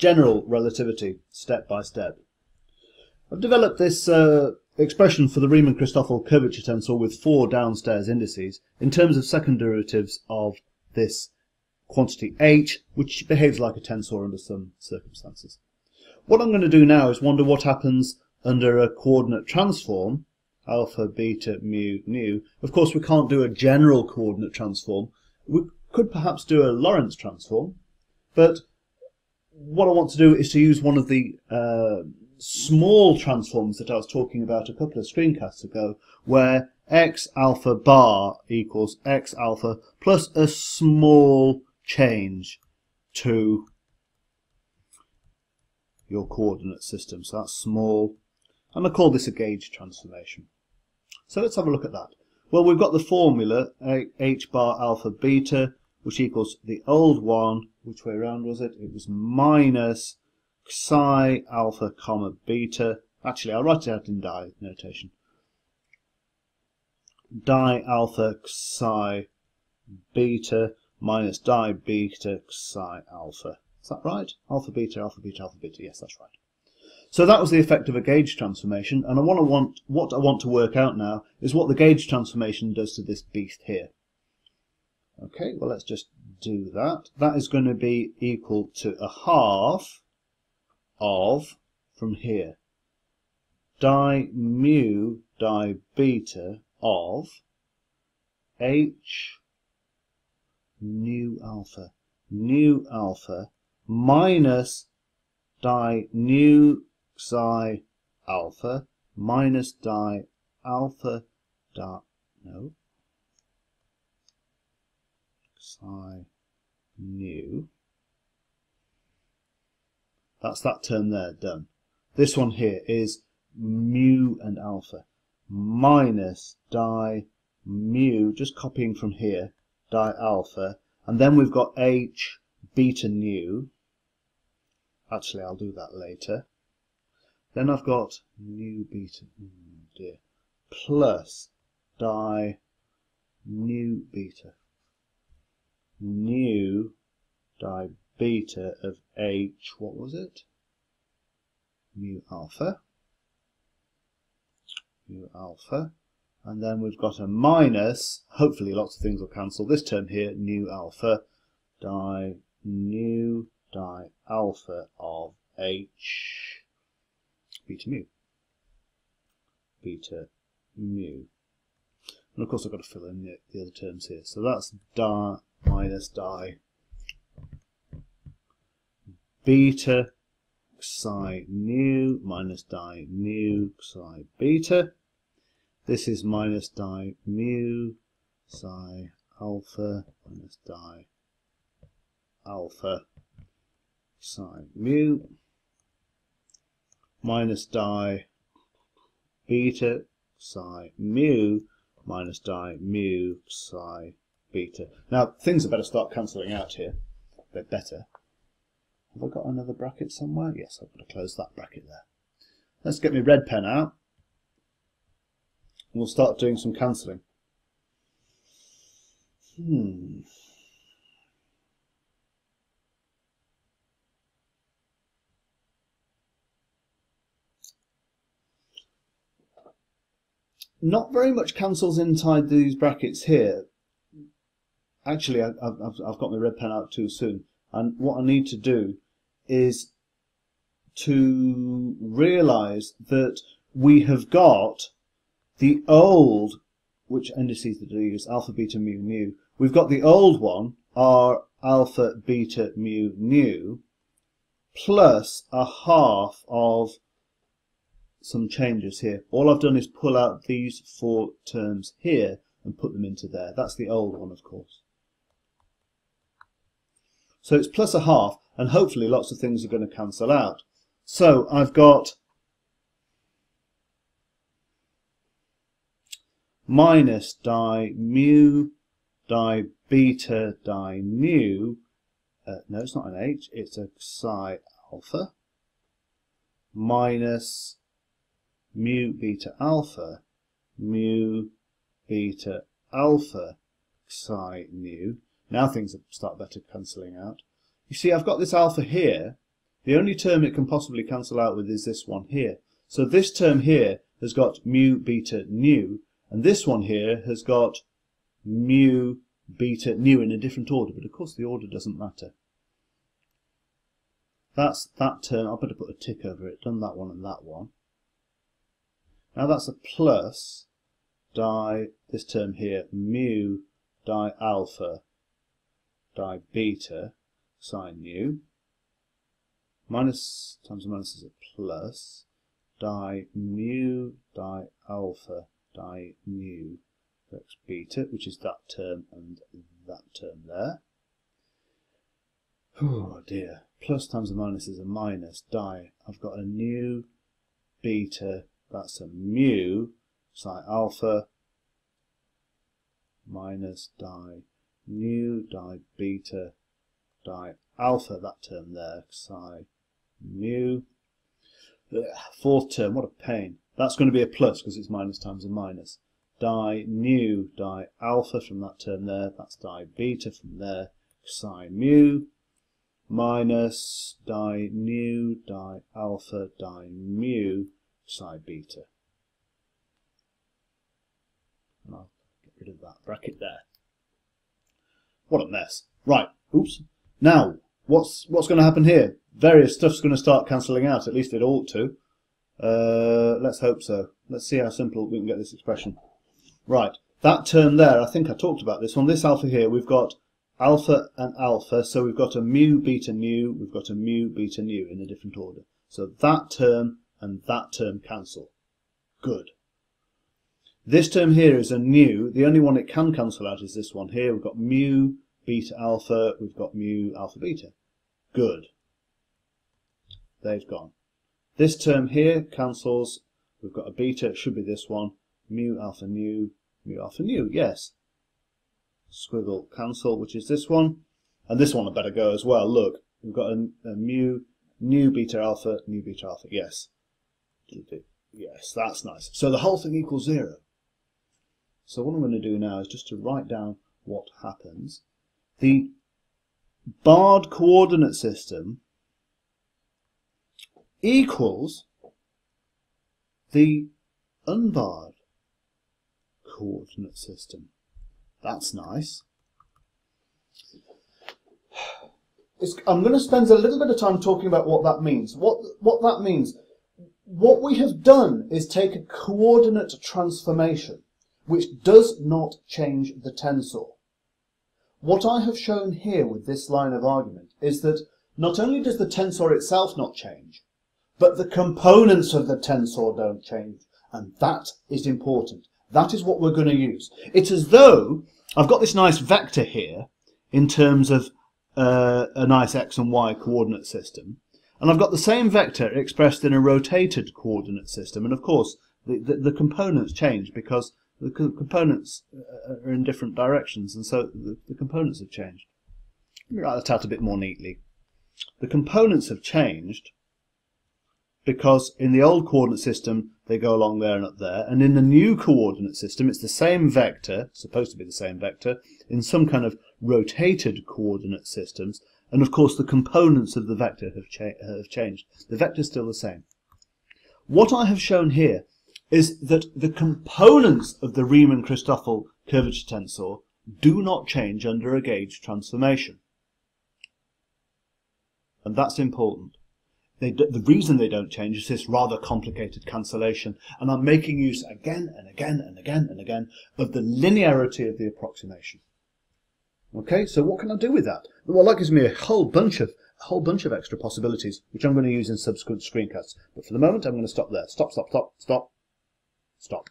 general relativity step by step. I've developed this uh, expression for the Riemann-Christoffel curvature tensor with four downstairs indices in terms of second derivatives of this quantity h, which behaves like a tensor under some circumstances. What I'm going to do now is wonder what happens under a coordinate transform, alpha, beta, mu, nu. Of course, we can't do a general coordinate transform. We could perhaps do a Lorentz transform, but what I want to do is to use one of the uh, small transforms that I was talking about a couple of screencasts ago, where x alpha bar equals x alpha plus a small change to your coordinate system. So that's small. And I call this a gauge transformation. So let's have a look at that. Well, we've got the formula h bar alpha beta, which equals the old one. Which way around was it? It was minus psi alpha comma beta. Actually, I'll write it out in die notation. Di alpha psi beta minus di beta psi alpha. Is that right? Alpha beta, alpha beta, alpha beta. Yes, that's right. So that was the effect of a gauge transformation, and I want to want what I want to work out now is what the gauge transformation does to this beast here. Okay, well let's just do that. That is going to be equal to a half of from here di mu di beta of h nu alpha nu alpha minus di nu psi alpha minus di alpha di no psi nu that's that term there done. This one here is mu and alpha. Minus di mu just copying from here di alpha. And then we've got h beta nu. Actually I'll do that later. Then I've got nu beta oh dear plus di nu beta nu di beta of h what was it mu alpha mu alpha and then we've got a minus, hopefully lots of things will cancel, this term here, nu alpha, di nu di alpha of h beta mu. Beta mu. And of course I've got to fill in the, the other terms here. So that's di minus di beta psi nu minus di nu psi beta. This is minus di mu psi alpha minus di alpha psi mu. Minus di beta psi mu minus di mu psi beta. Now things are better start cancelling out here. They're better. Have I got another bracket somewhere? Yes, I've got to close that bracket there. Let's get my red pen out and we'll start doing some cancelling. Hmm. Not very much cancels inside these brackets here. Actually, I've, I've, I've got my red pen out too soon. And what I need to do is to realise that we have got the old, which indices that I use, alpha, beta, mu, nu, we've got the old one, r alpha, beta, mu, nu, plus a half of some changes here. All I've done is pull out these four terms here and put them into there. That's the old one, of course. So it's plus a half, and hopefully lots of things are going to cancel out. So I've got minus di mu di beta di nu, uh, no it's not an h, it's a psi alpha, minus mu beta alpha, mu beta alpha psi nu. Now things start better cancelling out. You see I've got this alpha here, the only term it can possibly cancel out with is this one here. So this term here has got mu beta nu, and this one here has got mu beta nu in a different order, but of course the order doesn't matter. That's that term, I better put a tick over it, done that one and that one. Now that's a plus di, this term here, mu di alpha di beta psi nu minus times minus is a plus di mu di alpha di nu x beta, which is that term and that term there. Oh dear. Plus times a minus is a minus. Di. I've got a nu beta. That's a mu psi alpha minus di nu di beta di alpha. That term there. Psi mu. Fourth term. What a pain. That's going to be a plus because it's minus times a minus di nu di alpha from that term there, that's di beta from there, psi mu, minus di nu di alpha di mu psi beta. And I'll get rid of that bracket there. What a mess. Right, oops. Now, what's what's going to happen here? Various stuff's going to start cancelling out, at least it ought to. Uh, let's hope so. Let's see how simple we can get this expression. Right, that term there, I think I talked about this. On this alpha here, we've got alpha and alpha, so we've got a mu beta nu, we've got a mu beta nu in a different order. So that term and that term cancel. Good. This term here is a nu. The only one it can cancel out is this one here. We've got mu beta alpha, we've got mu alpha beta. Good. They've gone. This term here cancels. We've got a beta, it should be this one. Mu alpha nu, mu alpha nu, yes. Squiggle cancel, which is this one. And this one had better go as well. Look, we've got a, a mu, nu beta alpha, nu beta alpha, yes. Yes, that's nice. So the whole thing equals zero. So what I'm going to do now is just to write down what happens. The barred coordinate system equals the unbarred coordinate system. That's nice. It's, I'm going to spend a little bit of time talking about what that means. What, what that means, what we have done is take a coordinate transformation, which does not change the tensor. What I have shown here with this line of argument is that not only does the tensor itself not change, but the components of the tensor don't change, and that is important. That is what we're going to use. It's as though I've got this nice vector here in terms of uh, a nice x and y coordinate system. And I've got the same vector expressed in a rotated coordinate system. And of course, the, the, the components change because the co components uh, are in different directions. And so the, the components have changed. Let me write that out a bit more neatly. The components have changed because in the old coordinate system they go along there and up there and in the new coordinate system it's the same vector supposed to be the same vector in some kind of rotated coordinate systems and of course the components of the vector have, cha have changed the vector is still the same what I have shown here is that the components of the Riemann-Christoffel curvature tensor do not change under a gauge transformation and that's important they, the reason they don't change is this rather complicated cancellation, and I'm making use again and again and again and again of the linearity of the approximation. Okay, so what can I do with that? Well, that gives me a whole bunch of a whole bunch of extra possibilities, which I'm going to use in subsequent screencasts. But for the moment, I'm going to stop there. Stop, stop, stop, stop, stop.